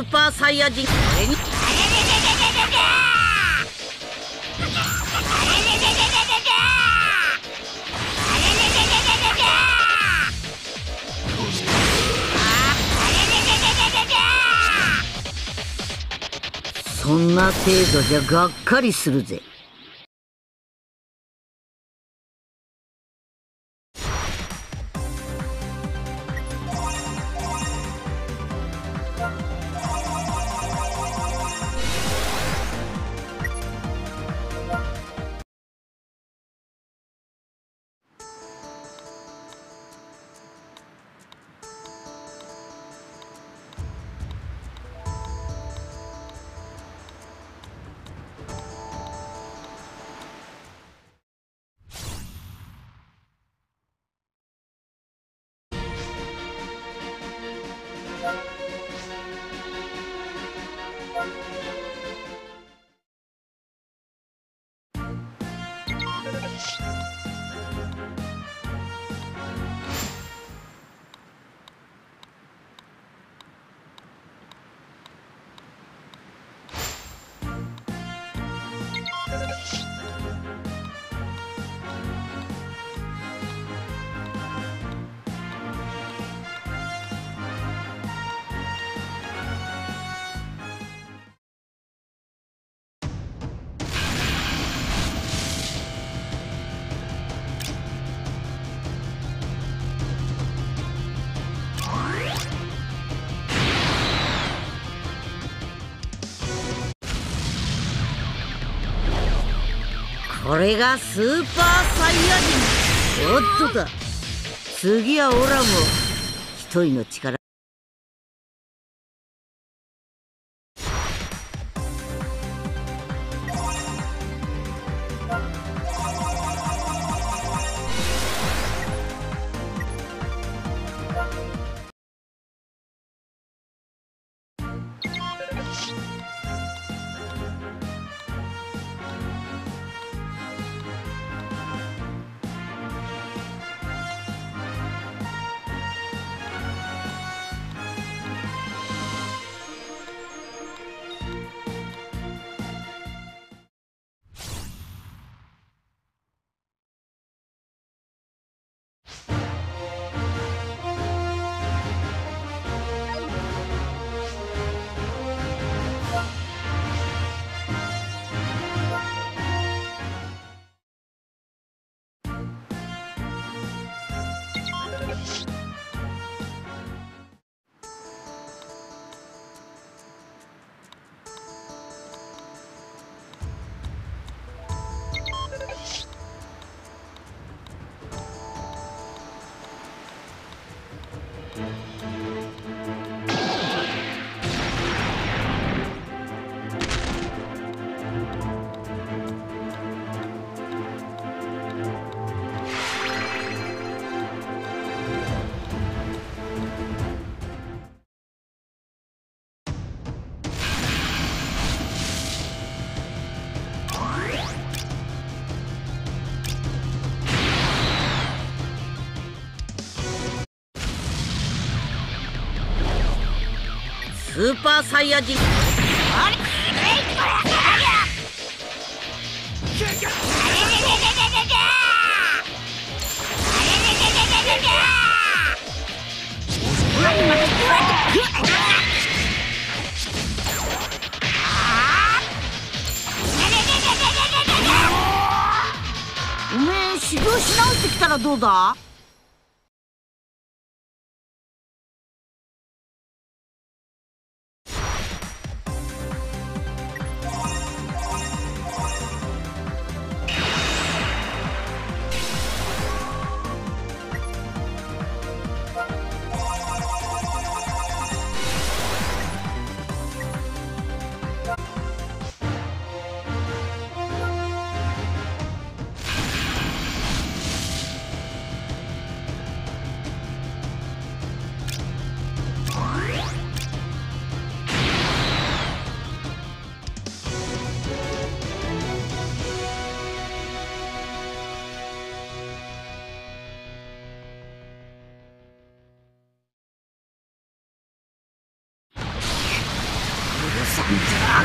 ーパーサイヤ人これにそんな程度じゃがっかりするぜ。これがスーパーサイヤ人。おっとか。次はオラも一人の力。スーパーサイヤ人。おめえ修行し直してきたらどうだ？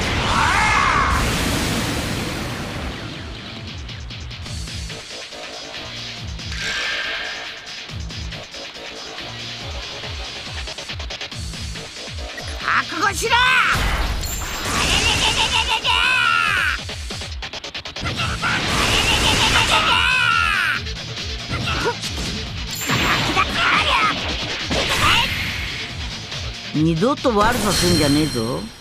二度と悪さすんじゃねえぞ。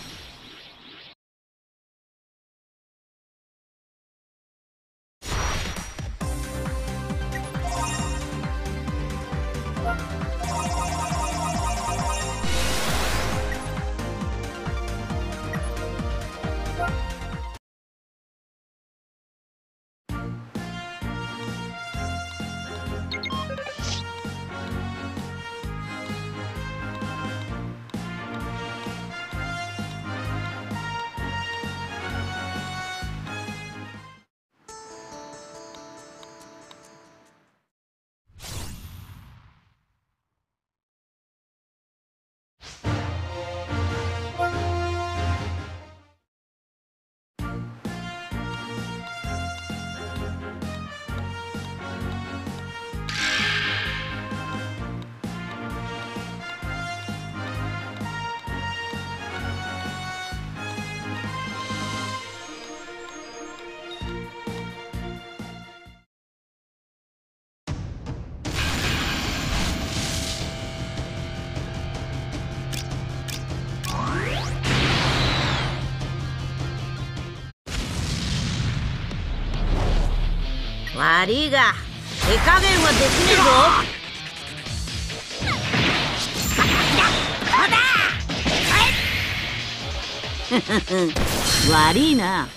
悪いが手加減はできねえぞ 悪いな